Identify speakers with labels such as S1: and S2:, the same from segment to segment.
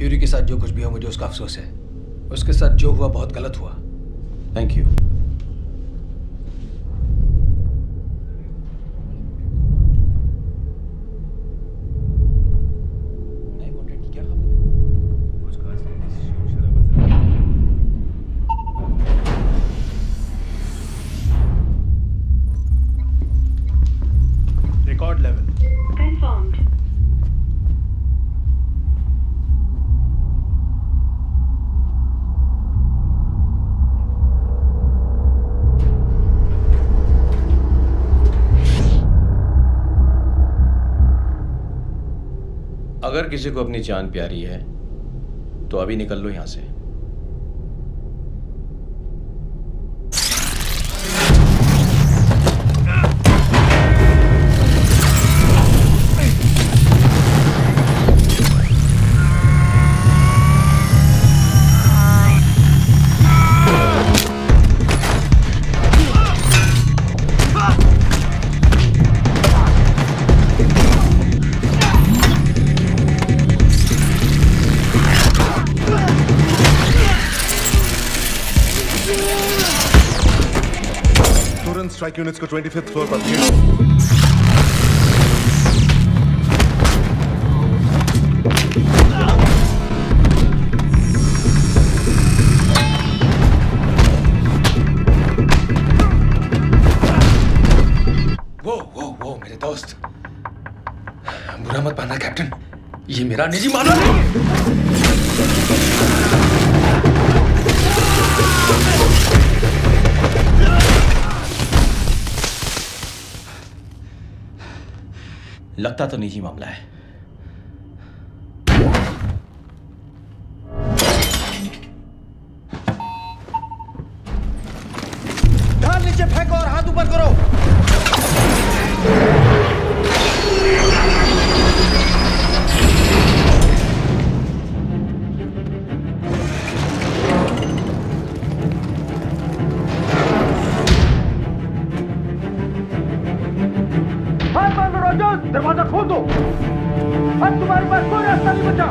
S1: Fury के साथ जो कुछ भी हो, मुझे उसका अफसोस है। उसके साथ जो हुआ, बहुत गलत हुआ।
S2: थैंक यू अगर किसी को अपनी जान प्यारी है तो अभी निकल लो यहाँ से।
S3: तुरंत स्ट्राइक यूनिट्स को 25th फ्लोर पर भेजो
S1: मत मानना, कैप्टन। ये मेरा निजी मामला नहीं
S2: लगता तो निजी मामला है
S4: ढाल नीचे फेंको और हाथ ऊपर करो। बंद दरवाज़ा खोल दो। अब तुम्हारे पास कोई रास्ता नहीं बचा।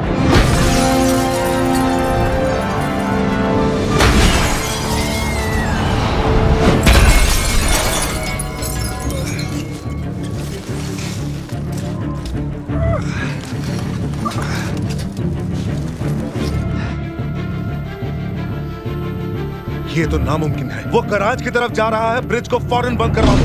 S3: ये तो नामुमकिन है। वो कराज की तरफ़ जा रहा है, ब्रिज को फ़ौरन बंद करवाओ